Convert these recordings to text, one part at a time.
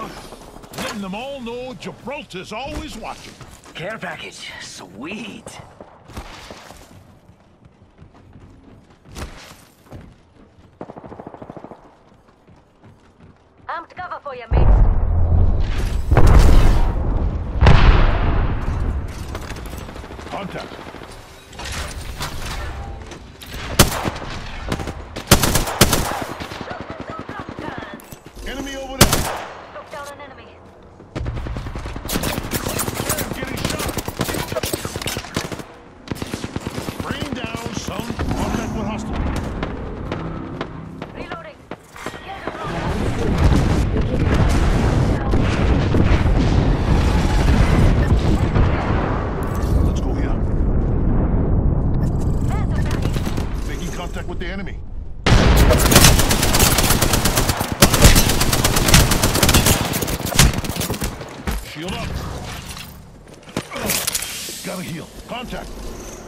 huh? Letting them all know Gibraltar's always watching. Care package. Sweet. Amped cover for you, mate. The enemy. Shield up. Gotta heal. Contact.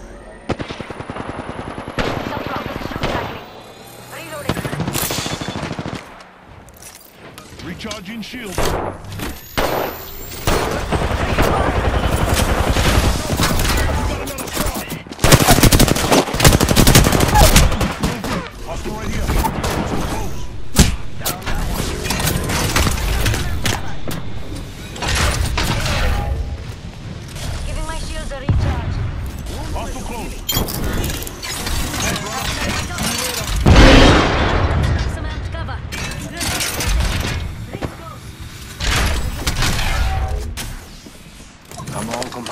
Recharging shield. Hostile right here. So close.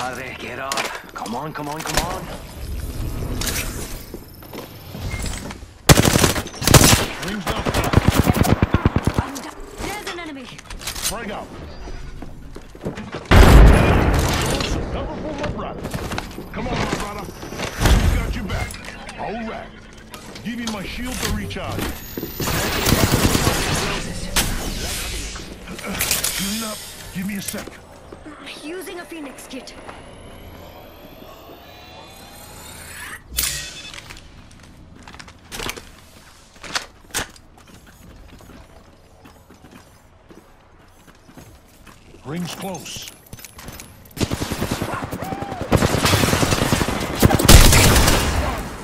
Come on, compadre. Get up. Come on, come on, come on. Rings down. I'm. There's an enemy. Frag out. Cover for my brother. Come on, my brother. He's got your back. All right. Giving my shield to recharge. Shooting up. Give me a sec. Using a phoenix kit. Rings close.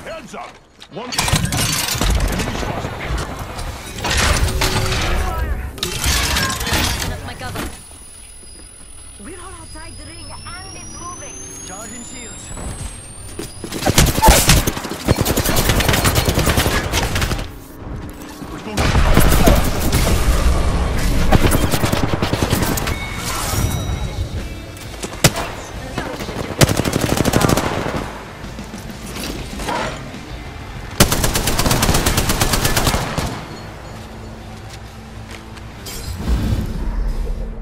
Heads up. One. Enemy Outside the ring and it's moving. Charging shields.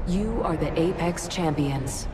You are the Apex Champions.